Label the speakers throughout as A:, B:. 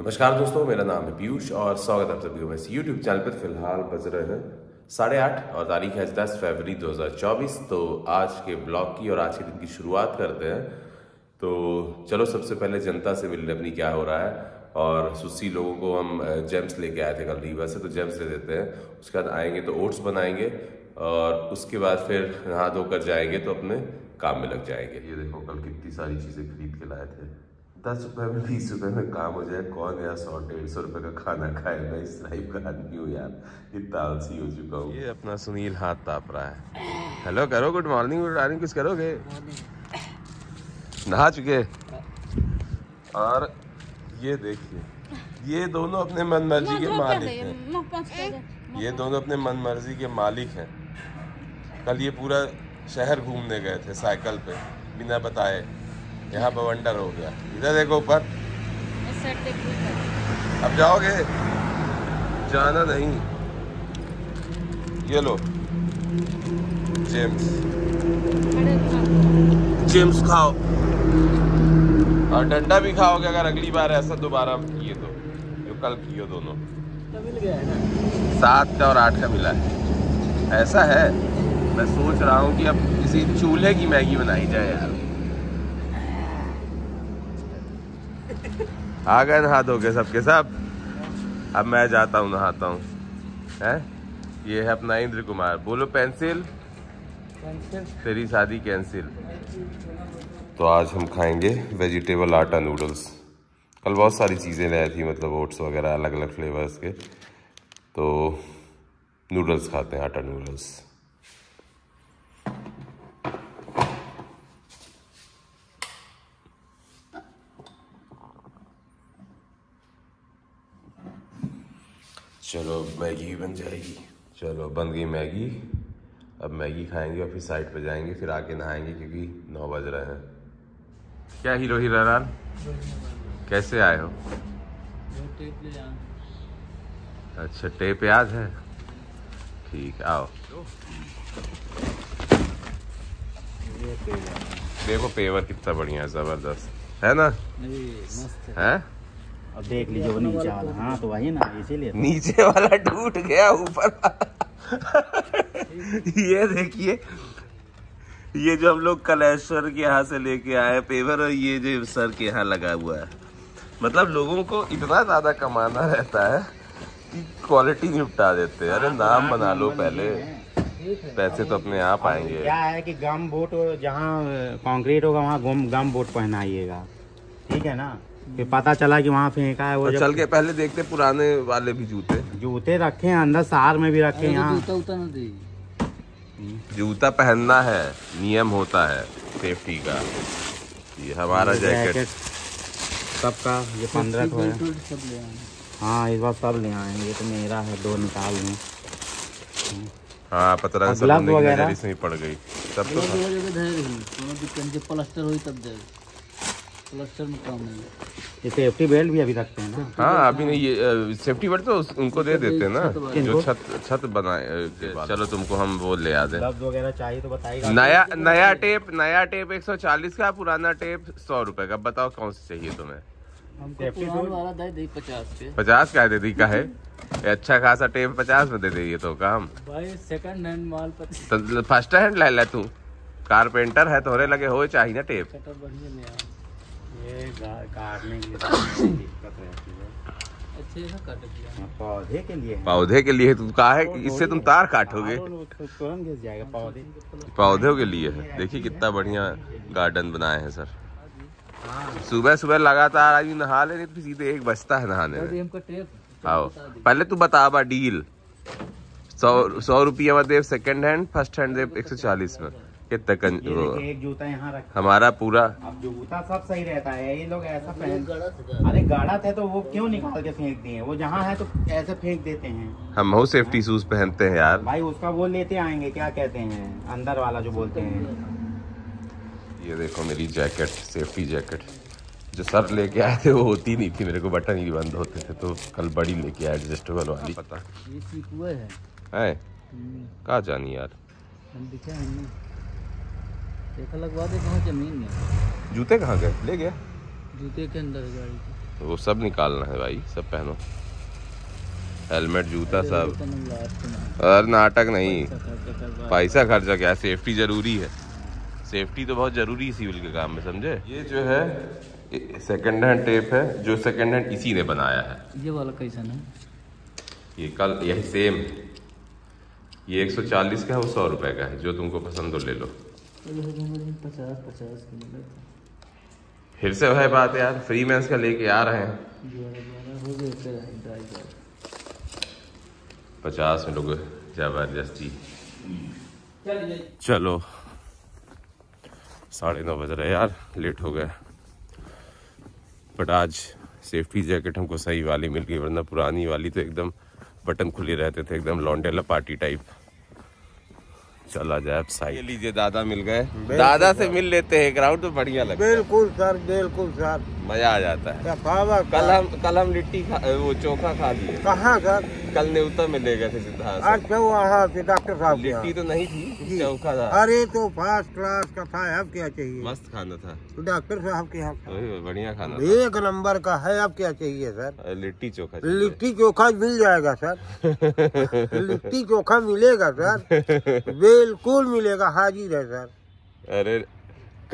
A: नमस्कार दोस्तों, मेरा नाम है पीयूष और स्वागत आप सभी मेरे यूट्यूब चैनल पर। फ़िलहाल बज रहे हैं साढ़े आठ और तारीख है दस फरवरी 2024 तो आज के ब्लॉग की और आज के दिन की शुरुआत करते हैं। तो चलो, सबसे पहले जनता से मिलने अपनी क्या हो रहा है और सुस्सी लोगों को हम जेम्स लेके आए थे कल रीवा से तो जेम्स ले देते हैं। उसके बाद आएँगे तो ओट्स बनाएँगे और उसके बाद फिर नहा धोकर जाएँगे तो अपने काम में लग जाएँगे। ये देखो, कल कितनी सारी चीज़ें खरीद के लाए थे। दस रुपए में बीस रुपए में काम हो जाए कौन यार सौ डेढ़ सौ रुपए का खाना खाएगा? मैं इस लाइफ का आदमी हूँ यार। इतना आलसी हो चुका हूँ। ये अपना सुनील हाथ ताप रहा है। हेलो करो गुड मॉर्निंग गुड मॉर्निंग कुछ करोगे? नहा चुके और ये देखिए ये दोनों अपने मन मर्ज़ी के मालिक हैं ये दोनों अपने मन मर्ज़ी के मालिक हैं। कल ये पूरा शहर घूमने गए थे साइकिल पे बिना बताए। यहाँ पर वंडर हो गया। इधर देखो ऊपर। अब जाओगे? जाना नहीं। ये लो। जेम्स जेम्स खाओ। और डंडा भी खाओगे अगर अगली बार ऐसा दोबारा किए तो। जो कल किए दोनों। सात का और आठ का मिला है। ऐसा है। मैं सोच रहा हूँ कि अब किसी चूल्हे की मैगी बनाई जाए यार। आ गए नहा धोके सबके सब। अब मैं जाता हूँ नहाता हूँ। है? ये है अपना इंद्र कुमार। बोलो पेंसिल? तेरी शादी कैंसिल। तो आज हम खाएँगे वेजिटेबल आटा नूडल्स। कल बहुत सारी चीज़ें लाई थी मतलब ओट्स वगैरह अलग अलग फ्लेवर्स के। तो नूडल्स खाते हैं आटा नूडल्स। चलो मैगी भी बन जाएगी। चलो बन गई मैगी। अब मैगी खाएँगे और फिर साइड पे जाएँगे फिर आके नहाएँगे क्योंकि नौ बज रहे हैं। क्या हीरो हीरान कैसे आए हो? अच्छा टेप याद है? ठीक आओ। देखो पेवर कितना बढ़िया है ज़बरदस्त। है ना? मस्त है? है?
B: अब देख लीजिए वो नीचे वाला हाँ तो वही ना इसीलिए
A: नीचे वाला टूट गया ऊपर। ये देखिए ये जो हम लोग कलेश्वर के यहाँ से लेके आए पेवर और ये जो सर के यहाँ लगा हुआ है। मतलब लोगों को इतना ज़्यादा कमाना रहता है कि क्वालिटी निपटा देते हैं। अरे नाम बना लो पहले। पैसे तो अपने आप आएँगे।
B: क्या है कि गम बोट जहाँ कंक्रीट होगा वहाँ गम बोट पहनाइएगा। ठीक है ना? फिर पता चला कि वहाँ फेंका है वो
A: तो चल के पहले देखते पुराने वाले भी जूते।
B: जूते रखे हैं अंदर सार में भी रखे हैं यहाँ।
A: जूता पहनना है नियम होता है सेफ्टी का। ये हमारा जैकेट
B: सबका ये पंद्रह है। हाँ इस बार सब ले आए ये तो मेरा है दो निकाल लें।
A: हाँ पता
B: ग्लव वगैरह?
A: पड़ गई। सब तो
C: प्लास्टर हुई तब जाए प्लास्टर में काम नहीं
B: ये सेफ्टी बेल्ट भी अभी रखते हैं ना?
A: हाँ अभी नहीं ये सेफ्टी बेल्ट तो उनको दे देते हैं ना जो छत छत बनाए चलो तुमको हम वो ले आते हैं।
B: वगैरह चाहिए तो
A: नया नया टेप नया टेप 140 का पुराना टेप सौ रुपए का बताओ कौन सा चाहिए तुम्हें? पचास का दे दी का है? अच्छा खासा टेप पचास में दे दे तो काम।
C: भाई सेकंड हैंड माल
A: तो फ़र्स्ट हैंड ले ले तू। कारपेंटर है तोरे लगे हो चाहिए ना टेप।
C: बढ़िया
B: काटने के दिक्कत रहती है। हाँ, पौधे के लिए
A: पौधे के लिए तुम कहा है इससे तुम तार काटोगे।
B: जाएगा पौधे।
A: के लिए है। देखिए कितना बढ़िया गार्डन बनाए हैं सर। सुबह सुबह लगातार आज नहा ले तो सीधे एक बजता है नहाने में। आओ। पहले तू बता बा डील। सौ सौ रुपया में देव सेकंड हैंड फ़र्स्ट हैंड देव एक सौ चालीस में। कितना कं वो
B: एक जूता यहाँ रख।
A: हमारा पूरा
B: अब जूता सब सही रहता है ये लोग ऐसा पहन अरे गाढ़ा थे तो वो क्यों निकाल के फेंक दिए? वो जहाँ है तो ऐसे फेंक देते हैं।
A: हम बहुत सेफ्टी शूज़ पहनते हैं यार।
B: भाई उसका वो लेते आएँगे क्या कहते हैं? अंदर वाला जो बोलते हैं।
A: ये देखो मेरी जैकेट सेफ्टी जैकेट जो सर लेके आए थे वो होती नहीं थी मेरे को बटन ही बंद होते थे तो कल बड़ी लेके आए एडजस्टेबल वाली। पता
C: ये है।
A: है? कहा जानी यार?
C: हम दिखे हमने देखा लगवा दे कहाँ ज़मीन में
A: जूते कहाँ गए? ले गया।
C: जूते के अंदर गाड़ी के।
A: वो सब निकालना है भाई सब पहनो। हेलमेट जूता सब। और नाटक नहीं। पैसा खर्चा क्या? सेफ्टी ज़रूरी है। सेफ्टी तो बहुत ज़रूरी है सिविल के काम में समझे? ये जो है सेकंड हैंड टेप है जो सेकंड हैंड इसी ने बनाया है।
C: ये वाला कैसा है
A: ये कल यही सेम ये 140 का है वो सौ रुपए का है जो तुमको पसंद हो ले लो।
C: पचास पचास
A: फिर से वह बात है यार फ्री मैंस का लेके आ रहे हैं।
C: हो
A: पचास में लोग ज़बरदस्ती। चलो। साढ़े नौ बज रहे यार लेट हो गए। बट आज सेफ्टी जैकेट हमको सही वाली मिल गई वरना पुरानी वाली तो एकदम बटन खुले रहते थे एकदम लॉन्डेला पार्टी टाइप चला जाए अब साइड। लीजिए दादा मिल गए। दादा से मिल लेते हैं ग्राउंड तो बढ़िया लगता है।
D: बिल्कुल सर बिल्कुल सर।
A: मज़ा आ जाता है। कल हम कल हम लिट्टी खा वो चोखा खा लिए।
D: कहाँ सर?
A: कल नेवता में ले गए थे सिद्धार्थ
D: अच्छा वहाँ से डॉक्टर साहब
A: लिट्टी तो नहीं थी चौखा था।
D: अरे तो फ़र्स्ट क्लास का था अब क्या चाहिए?
A: मस्त खाना था।
D: तो डॉक्टर साहब के यहाँ
A: बढ़िया खाना
D: एक नंबर का है अब क्या चाहिए सर?
A: लिट्टी चोखा
D: लिट्टी चोखा मिल जाएगा सर। लिट्टी चोखा मिलेगा सर। बिल्कुल मिलेगा हाजिर है सर।
A: अरे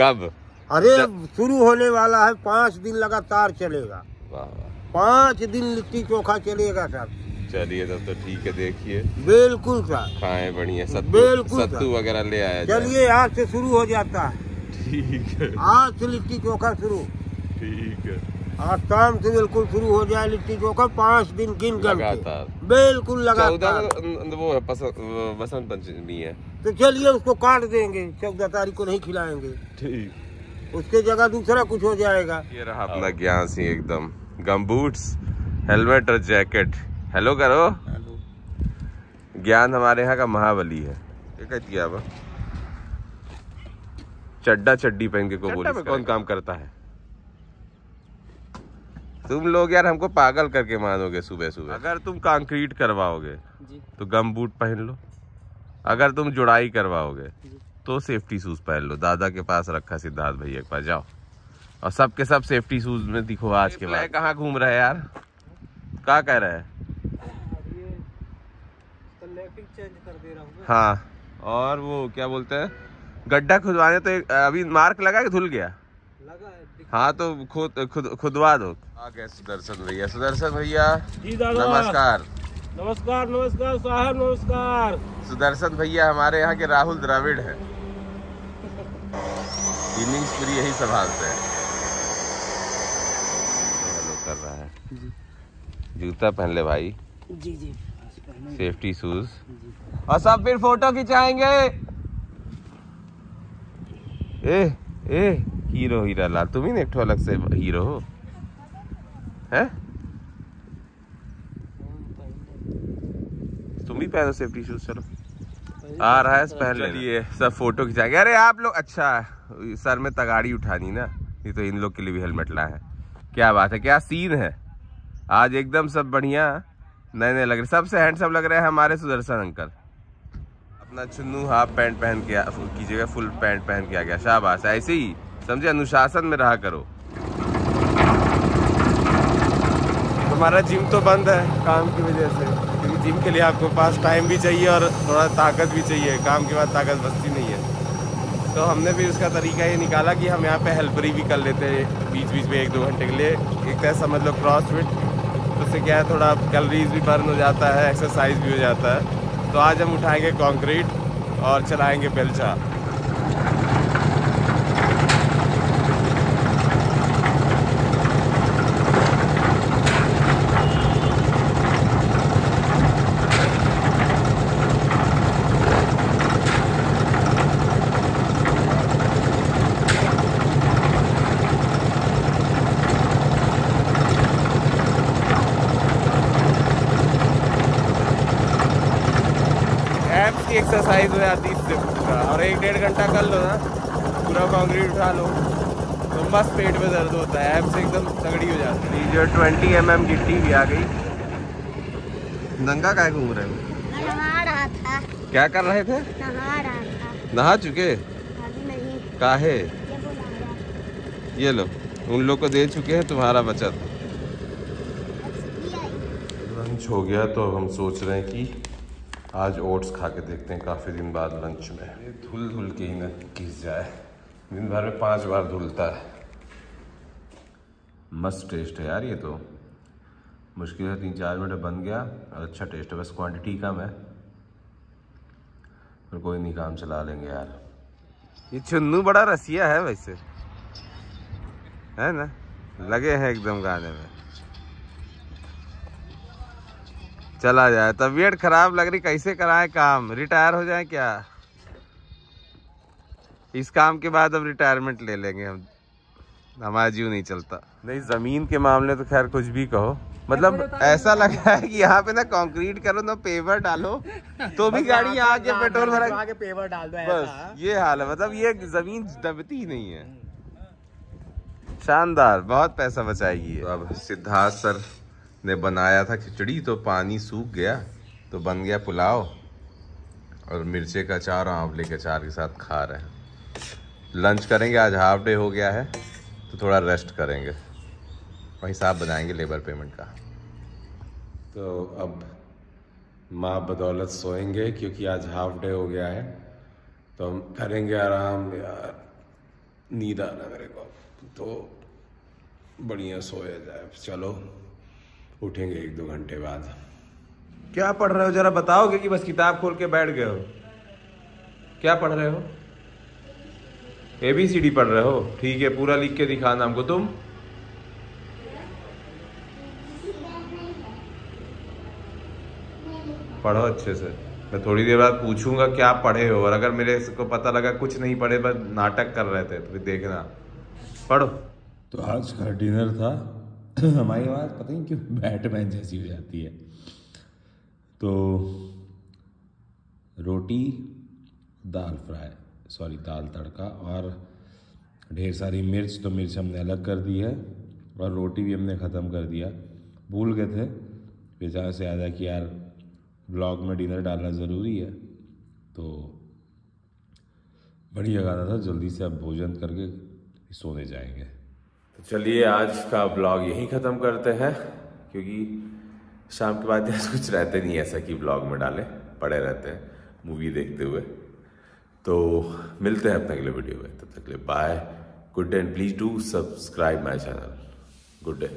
A: कब?
D: अरे शुरू होने वाला है पाँच दिन लगातार चलेगा। पाँच दिन लिट्टी चोखा चलेगा सर।
A: चलिए तब तो ठीक है देखिए।
D: बिल्कुल सर।
A: खाएँ बढ़िया सत्तू
D: बिल्कुल
A: सत्तू वगैरह ले आया
D: चलिए आज से शुरू हो जाता है।
A: ठीक है।
D: आज से लिट्टी चोखा शुरू।
A: ठीक है।
D: आज शाम से बिल्कुल शुरू हो जाए लिट्टी चोखा पाँच दिन गिन कर
A: लगातार।
D: बिल्कुल लगातार।
A: वो है वो बसंत पंचमी है।
D: तो चलिए उसको काट देंगे। चौदह तारीख को नहीं खिलाएँगे।
A: ठीक।
D: उसके जगह दूसरा कुछ हो जाएगा।
A: ये रहा अपना ज्ञान सिंह एकदम। गम बूट्स हेलमेट और जैकेट हेलो करो। ज्ञान हमारे यहाँ का महाबली है। ये कह दिया अब। चड्डा चड्डी पहन के को बोली कौन काम करता है? तुम लोग यार हमको पागल करके मानोगे सुबह सुबह। अगर तुम कंक्रीट करवाओगे
C: जी।
A: तो गम बूट पहन लो। अगर तुम जुड़ाई करवाओगे तो सेफ्टी शूज़ पहन लो। दादा के पास रखा सिद्धार्थ भैया के पास। जाओ। और सबके सब सेफ्टी शूज़ में दिखो आज के बाद। कहाँ घूम रहे हैं यार? क्या कह रहे हैं?
C: चेंज कर दे रहा हूँ
A: हाँ और वो क्या बोलते हैं? गड्ढा खुदवाने तो एक, अभी मार्क लगा कि धुल गया?
C: लगा है
A: हाँ तो खुद खुद खुदवा दो। आ सुदर्शन भैया। सुदर्शन भैया नमस्कार।
D: नमस्कार नमस्कार साहब नमस्कार।
A: सुदर्शन भैया हमारे यहाँ के राहुल द्रविड़ है। इनिंग्स पूरी यही संभालते हैं। कर रहा है।
C: जी।
A: जूता पहन ले भाई।
C: जी जी।
A: सेफ्टी शूज़ और सब फिर फ़ोटो खिंचाएँगे। ए ए हीरो हीरा लाल तुम ही ना एक ठो अलग से हीरो हो। हैं? तुम भी पहनो सेफ्टी शूज़ चलो। आ रहा है पहन लिए सब फ़ोटो खिंचाएँगे। अरे आप लोग अच्छा सर में तगाड़ी उठानी ना। ये तो इन लोग के लिए भी हेलमेट ला है। क्या बात है क्या सीन है? आज एकदम सब बढ़िया। नए नए लग रहे। सबसे हैंडसम लग रहे हैं हमारे सुदर्शन अंकल। अपना चुन्नू हाफ़ पैंट पहन के आ- की जगह फुल पैंट पहन के आ गया। शाबाश, ऐसे ही। समझे, अनुशासन में रहा करो। हमारा जिम तो बंद है काम की वजह से। क्योंकि जिम के लिए आपको पास टाइम भी चाहिए और थोड़ा ताकत भी चाहिए। काम के बाद ताकत बचती नहीं है। तो हमने भी उसका तरीका ये निकाला कि हम यहाँ पे हेल्परी भी कर लेते हैं। बीच बीच में एक दो घंटे के लिए। एक तरह समझ लो क्रॉस फिट उससे क्या है, थोड़ा कैलरीज भी बर्न हो जाता है एक्सरसाइज भी हो जाता है। तो आज हम उठाएँगे कंक्रीट और चलाएँगे बेलचा। एप्स की एक्सरसाइज हो जाती है इससे पूरा और एक डेढ़ घंटा कर लो ना पूरा कंक्रीट उठा लो तो बस पेट में दर्द होता है एप्स एकदम तगड़ी हो जाती है। जो ट्वेंटी एम एम गिट्टी भी आ गई। नंगा काय घूम रहे हो?
E: नहा रहा था।
A: क्या कर रहे थे?
E: नहा रहा था।
A: नहा चुके? काहे?
E: ये
A: ये लो उन लोग को दे चुके हैं तुम्हारा बचत। लंच हो गया तो हम सोच रहे हैं कि आज ओट्स खा के देखते हैं, काफ़ी दिन बाद लंच में। ये धुल धुल के ही न घिस जाए। दिन भर में पाँच बार धुलता है। मस्त टेस्ट है यार ये तो। मुश्किल से तीन चार मिनट बन गया, और अच्छा टेस्ट है, बस क्वांटिटी कम है। पर कोई नहीं, काम चला लेंगे यार। ये चुन्नू बड़ा रसिया है वैसे। है ना? लगे हैं एकदम गाने में। चला जाए। तबीयत खराब लग रही कैसे कराए काम? रिटायर हो जाए क्या? इस काम के बाद अब रिटायरमेंट ले लेंगे हम। हमारा जीव नहीं चलता। नहीं ज़मीन के मामले तो खैर कुछ भी कहो। मतलब ऐसा लगा है कि यहाँ पे ना कंक्रीट करो ना पेवर डालो तो भी गाड़ी आके पेट्रोल भरा
B: आगे पेवर डाल दो
A: बस ये हाल है। मतलब ये ज़मीन दबती ही नहीं है। शानदार बहुत पैसा बचाएगी तो अब सिद्धार्थ सर ने बनाया था खिचड़ी तो पानी सूख गया तो बन गया पुलाव। और मिर्चे का अचार और आंवले के अचार के साथ खा रहे हैं। लंच करेंगे, आज हाफ़ डे हो गया है तो थोड़ा रेस्ट करेंगे। और हिसाब बनाएँगे लेबर पेमेंट का। तो अब माँ बदौलत सोएँगे, क्योंकि आज हाफ़ डे हो गया है तो हम करेंगे आराम, यार, नींद आना मेरे को। तो बढ़िया सोया जाए। चलो उठेंगे एक दो घंटे बाद। क्या पढ़ रहे हो? जरा बताओगे कि बस किताब खोल के बैठ गए हो? क्या पढ़ रहे हो? ए बी सी डी पढ़ रहे हो? ठीक है पूरा लिख के दिखाना हमको। तुम? पढ़ो अच्छे से। मैं थोड़ी देर बाद पूछूँगा क्या पढ़े हो और अगर मेरे को पता लगा कुछ नहीं पढ़े बस नाटक कर रहे थे तो फिर देखना। पढ़ो।
F: तो आज का डिनर था। हमारी आवाज़ पता नहीं क्यों बैटमैन जैसी हो जाती है। तो रोटी, दाल फ्राई, सॉरी, दाल तड़का और ढेर सारी मिर्च तो मिर्च हमने अलग कर दी है और रोटी भी हमने ख़त्म कर दिया। भूल गए थे, बेचारा से याद है कि यार ब्लॉग में डिनर डालना ज़रूरी है तो बढ़िया गाना था, जल्दी से अब भोजन करके सोने जाएँगे।
A: तो चलिए आज का ब्लॉग यहीं ख़त्म करते हैं, क्योंकि शाम के बाद यार कुछ रहते नहीं ऐसा कि ब्लॉग में डालें, पड़े रहते हैं मूवी देखते हुए। तो मिलते हैं अपने अगले वीडियो में, तब तक के लिए bye good day and please do subscribe my channel good day